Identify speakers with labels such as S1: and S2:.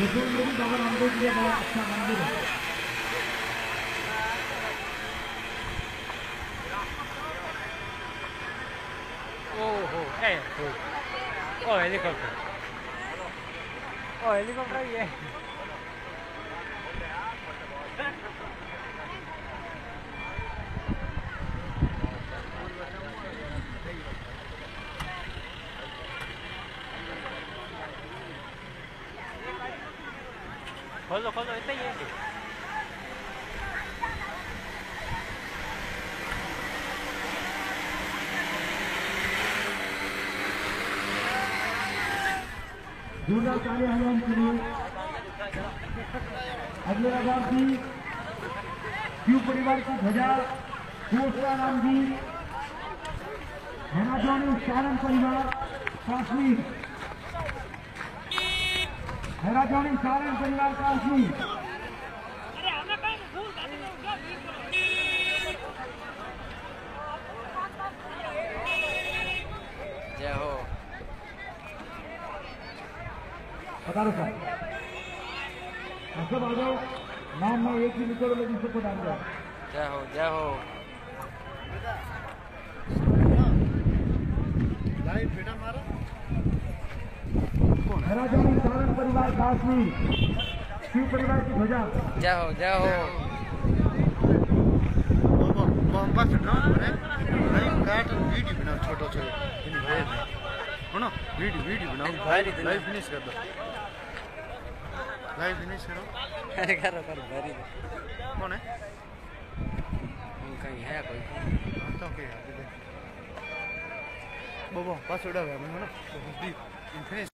S1: जसोल में भी बाबा रामदेव जी का बड़ा अच्छा मंदिर है
S2: ओहो ए हो ओ हेलीकॉप्टर ओ हेलीकॉप्टर ये खोलो खोलो इतना ही है
S1: जोरदार ताली हनुमान के लिए अगले की क्यू परिवार की ध्वजा घोषणा नाम जी हैना जॉनी सारण परिवार काश्मीर जॉनी सारण परिवार काश्मीर
S2: जय हो
S1: पधारो सर सब आ जाओ नाम में एक ही निकलो लेकिन सबको डाल जाओ
S2: जय हो जय हो
S1: हैना जॉनी सारण परिवार काश्मीर क्यू परिवार की ध्वजा।
S2: जय हो जय हो
S3: बम्बा से ड्रोन बने लाइव काट वीडियो बनाओ छोटा छोटा इन भाई सुनो वीडियो वीडियो बनाओ
S2: भाई
S3: लाइव फिनिश कर दो लाइव फिनिश करो
S2: अरे करो करो भरी दो
S3: कौन है
S2: कहीं है कोई
S3: हाँ, तो ओके बाबा पास उड़ा हुआ है ना तो फिनिश